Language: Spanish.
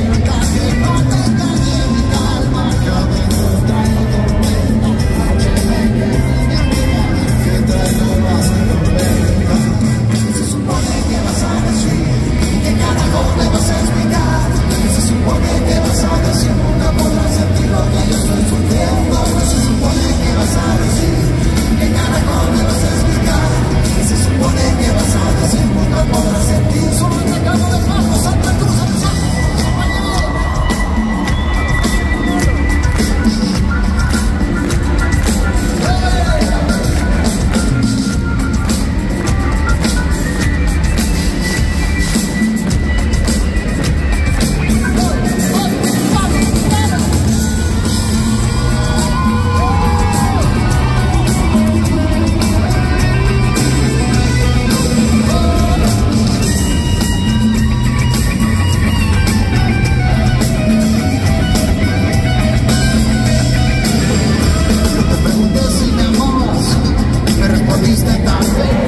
I'll me respondiste tan